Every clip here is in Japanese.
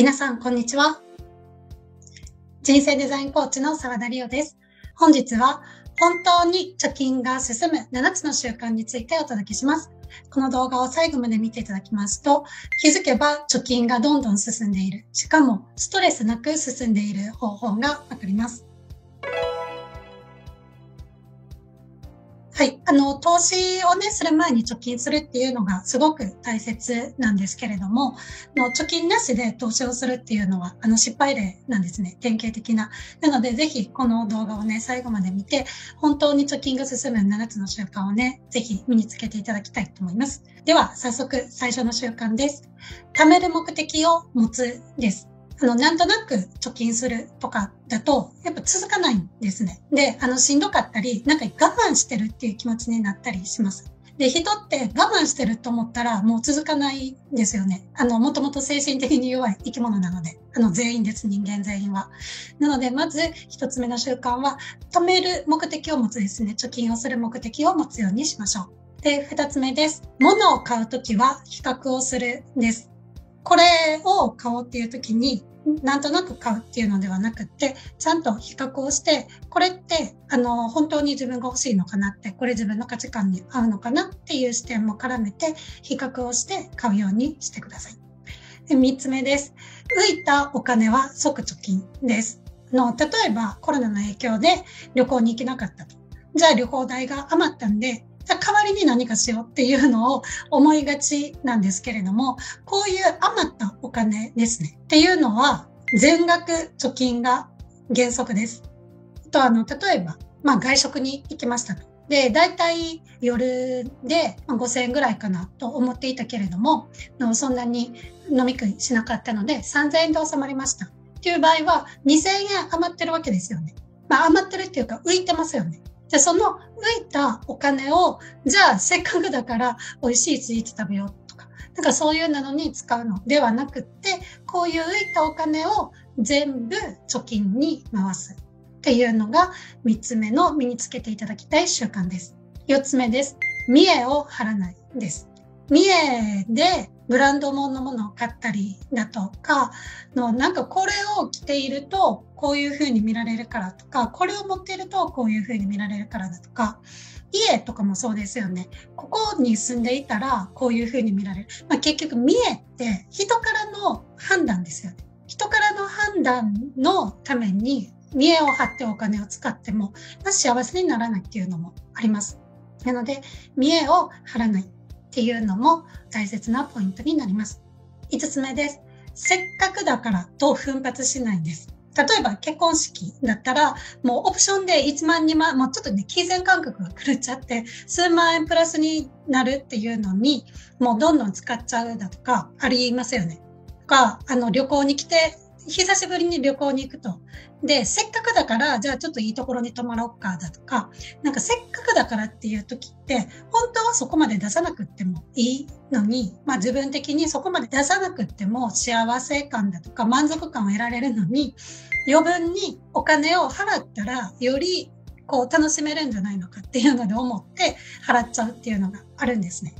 皆さん、こんにちは。人生デザインコーチの沢田理央です。本日は、本当に貯金が進む7つの習慣についてお届けします。この動画を最後まで見ていただきますと、気づけば貯金がどんどん進んでいる。しかも、ストレスなく進んでいる方法がわかります。はい。あの、投資をね、する前に貯金するっていうのがすごく大切なんですけれども、の貯金なしで投資をするっていうのは、あの、失敗例なんですね。典型的な。なので、ぜひこの動画をね、最後まで見て、本当に貯金が進む7つの習慣をね、ぜひ身につけていただきたいと思います。では、早速最初の習慣です。貯める目的を持つです。あの、なんとなく貯金するとかだと、やっぱ続かないんですね。で、あの、しんどかったり、なんか我慢してるっていう気持ちになったりします。で、人って我慢してると思ったらもう続かないんですよね。あの、もともと精神的に弱い生き物なので、あの、全員です、人間全員は。なので、まず一つ目の習慣は、止める目的を持つですね。貯金をする目的を持つようにしましょう。で、二つ目です。物を買うときは比較をするです。これを買おうっていう時に、なんとなく買うっていうのではなくて、ちゃんと比較をして、これって、あの、本当に自分が欲しいのかなって、これ自分の価値観に合うのかなっていう視点も絡めて、比較をして買うようにしてください。で3つ目です。浮いたお金は即貯金です。の例えばコロナの影響で旅行に行けなかったと。じゃあ旅行代が余ったんで、代わりに何かしようっていうのを思いがちなんですけれども、こういう余ったお金ですね。っていうのは、全額貯金が原則です。と、あの、例えば、まあ外食に行きましたと。で、大体夜で5000円ぐらいかなと思っていたけれども、そんなに飲み食いしなかったので3000円で収まりました。っていう場合は2000円余ってるわけですよね。まあ余ってるっていうか浮いてますよね。で、その浮いたお金を、じゃあせっかくだから美味しいスイーツ食べようとか、なんかそういうなのに使うのではなくって、こういう浮いたお金を全部貯金に回すっていうのが3つ目の身につけていただきたい習慣です。4つ目です。見栄を張らないです。見栄でブランド物のものを買ったりだとかの、なんかこれを着ているとこういう風に見られるからとか、これを持っているとこういう風に見られるからだとか、家とかもそうですよね。ここに住んでいたらこういう風に見られる。まあ、結局見栄って人からの判断ですよね。人からの判断のために見栄を張ってお金を使っても、幸せにならないっていうのもあります。なので、見栄を張らない。っていうのも大切なポイントになります。5つ目です。せっかくだからと奮発しないんです。例えば結婚式だったら、もうオプションで1万2万、もうちょっとね、金銭感覚が狂っちゃって、数万円プラスになるっていうのに、もうどんどん使っちゃうだとか、ありますよね。とか、あの、旅行に来て久しぶりに旅行に行くと。で、せっかくだから、じゃあちょっといいところに泊まろうかだとか、なんかせっかくだからっていう時って、本当はそこまで出さなくってもいいのに、まあ自分的にそこまで出さなくっても幸せ感だとか満足感を得られるのに、余分にお金を払ったら、よりこう楽しめるんじゃないのかっていうので思って払っちゃうっていうのがあるんですね。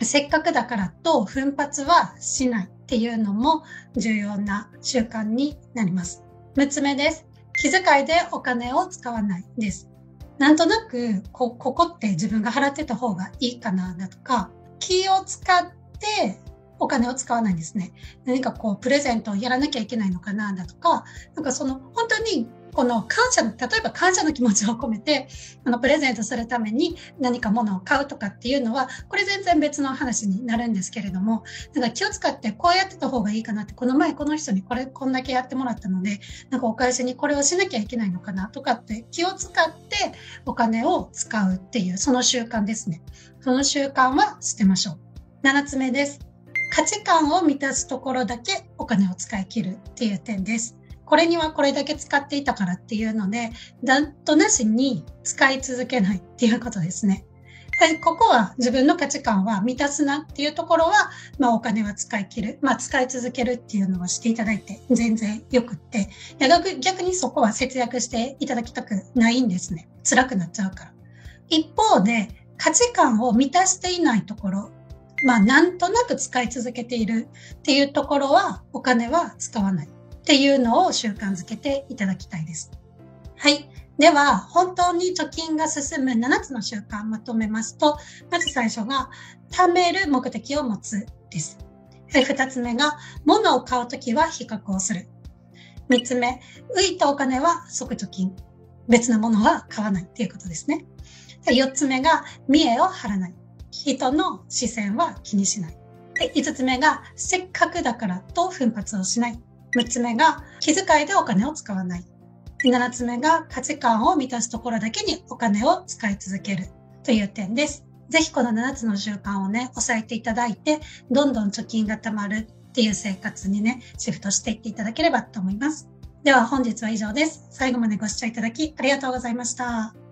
せっかくだからと奮発はしないっていうのも重要な習慣になります。6つ目です。気遣いでお金を使わないです。なんとなくこ、ここって自分が払ってた方がいいかなだとか、気を使ってお金を使わないんですね。何かこう、プレゼントをやらなきゃいけないのかなだとか、なんかその、本当にこの感謝の、例えば感謝の気持ちを込めて、あの、プレゼントするために何か物を買うとかっていうのは、これ全然別の話になるんですけれども、なんか気を使ってこうやってた方がいいかなって、この前この人にこれ、こんだけやってもらったので、なんかお返しにこれをしなきゃいけないのかなとかって気を使ってお金を使うっていう、その習慣ですね。その習慣は捨てましょう。7つ目です。価値観を満たすところだけお金を使い切るっていう点です。これにはこれだけ使っていたからっていうので、なんとなしに使い続けないっていうことですね。はい、ここは自分の価値観は満たすなっていうところは、まあお金は使い切る。まあ使い続けるっていうのはしていただいて全然よくって。逆にそこは節約していただきたくないんですね。辛くなっちゃうから。一方で価値観を満たしていないところまあ、なんとなく使い続けているっていうところは、お金は使わないっていうのを習慣づけていただきたいです。はい。では、本当に貯金が進む7つの習慣まとめますと、まず最初が、貯める目的を持つです。2つ目が、物を買うときは比較をする。3つ目、浮いたお金は即貯金。別なものは買わないっていうことですね。4つ目が、見栄を張らない。人の視線は気にしない。で5つ目が、せっかくだからと奮発をしない。6つ目が、気遣いでお金を使わない。7つ目が、価値観を満たすところだけにお金を使い続けるという点です。ぜひこの7つの習慣をね、押さえていただいて、どんどん貯金が貯まるっていう生活にね、シフトしていっていただければと思います。では本日は以上です。最後までご視聴いただきありがとうございました。